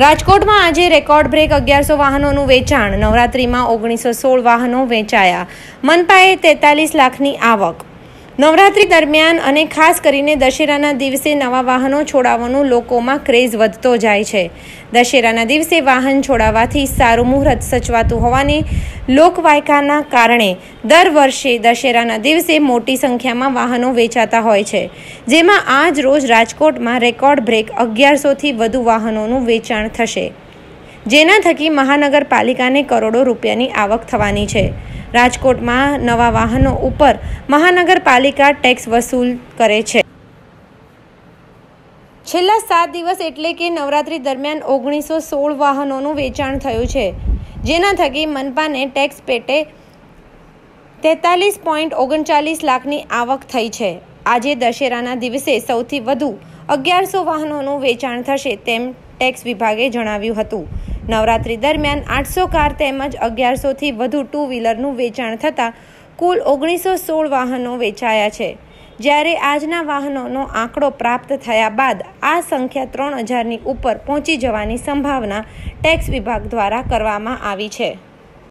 રાજકોટમાં આજે record break અગિયારસો વાહનોનું વેચાણ. નવરાત્રીમાં ઓગણીસો સોળ વાહનો વેચાયા. મનપાએ તેતાલીસ લાખની આવક નવરાત્રી દરમિયાન અને ખાસ કરીને દશેરાના દિવસે નવા વાહનો છોડાવવાનું લોકોમાં ક્રેઝ વધતો જાય છે. દશેરાના દિવસે વાહન છોડાવવાથી સારું મુહૂર્ત સચવાતું હોવાની લોકવાયકાના કારણે દર વર્ષે દશેરાના દિવસે મોટી સંખ્યામાં વાહનો વેચાતા હોય છે. જેમાં આજ રોજ રાજકોટમાં રેકોર્ડ બ્રેક અગિયારસોથી વધુ વાહનોનું વેચાણ થશે. જેના થકી મહાનગરપાલિકાને કરોડો રૂપિયાની આવક થવાની છે. રાજકોટમાં નવા વાહનો ઉપર મહાનગરપાલિકા ટેક્સ વસૂલ કરે છે. છેલ્લા સાત દિવસ એટલે કે નવરાત્રી દરમિયાન ઓગણીસો સોળ વાહનોનું વેચાણ થયું છે, જેના થકી મનપાને ટેક્સ પેટે તેતાલીસ પોઈન્ટ ઓગણચાલીસ લાખની આવક થઈ છે. આજે દશેરાના દિવસે સૌથી વધુ અગિયારસો વાહનોનું વેચાણ થશે તેમ ટેક્સ વિભાગે જણાવ્યું હતું. નવરાત્રી દરમિયાન આઠસો કાર તેમજ અગિયારસોથી વધુ ટુ વ્હીલરનું વેચાણ થતાં કુલ ઓગણીસો સોળ વાહનો વેચાયા છે. જ્યારે આજના વાહનોનો આંકડો પ્રાપ્ત થયા બાદ આ સંખ્યા ત્રણ હજારની ઉપર પહોંચી જવાની સંભાવના ટેક્સ વિભાગ દ્વારા કરવામાં આવી છે.